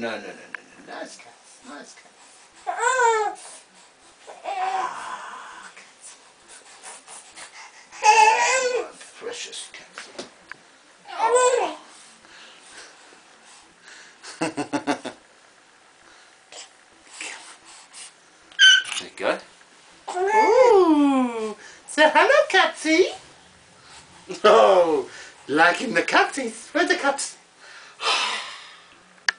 no, no, no, no. Nice cat. Nice cat. Precious cat. there you go. Ooh. So hello, Catsy. Oh, liking the catsies. Where's the cuts?